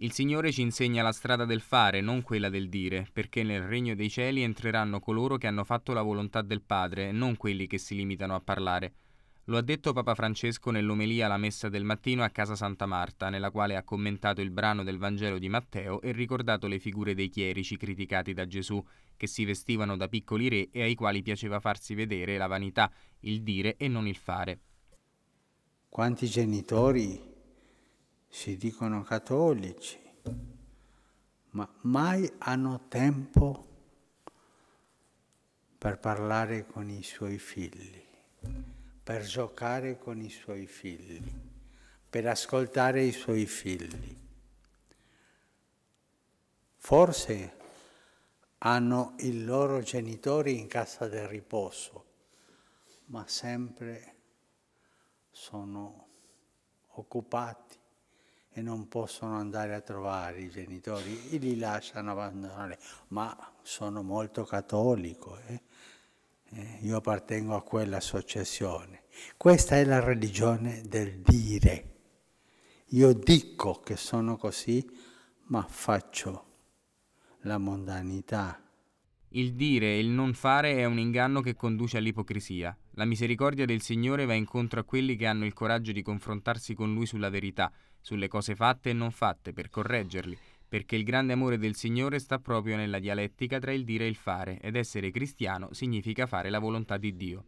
Il Signore ci insegna la strada del fare, non quella del dire, perché nel regno dei cieli entreranno coloro che hanno fatto la volontà del Padre, non quelli che si limitano a parlare. Lo ha detto Papa Francesco nell'omelia alla messa del mattino a casa Santa Marta, nella quale ha commentato il brano del Vangelo di Matteo e ricordato le figure dei chierici criticati da Gesù, che si vestivano da piccoli re e ai quali piaceva farsi vedere la vanità, il dire e non il fare. Quanti genitori si dicono cattolici, ma mai hanno tempo per parlare con i suoi figli, per giocare con i suoi figli, per ascoltare i suoi figli. Forse hanno i loro genitori in casa del riposo, ma sempre sono occupati e non possono andare a trovare i genitori e li lasciano abbandonare. Ma sono molto cattolico, eh? Eh, io appartengo a quell'associazione. Questa è la religione del dire. Io dico che sono così, ma faccio la mondanità. Il dire e il non fare è un inganno che conduce all'ipocrisia. La misericordia del Signore va incontro a quelli che hanno il coraggio di confrontarsi con Lui sulla verità, sulle cose fatte e non fatte, per correggerli, perché il grande amore del Signore sta proprio nella dialettica tra il dire e il fare, ed essere cristiano significa fare la volontà di Dio.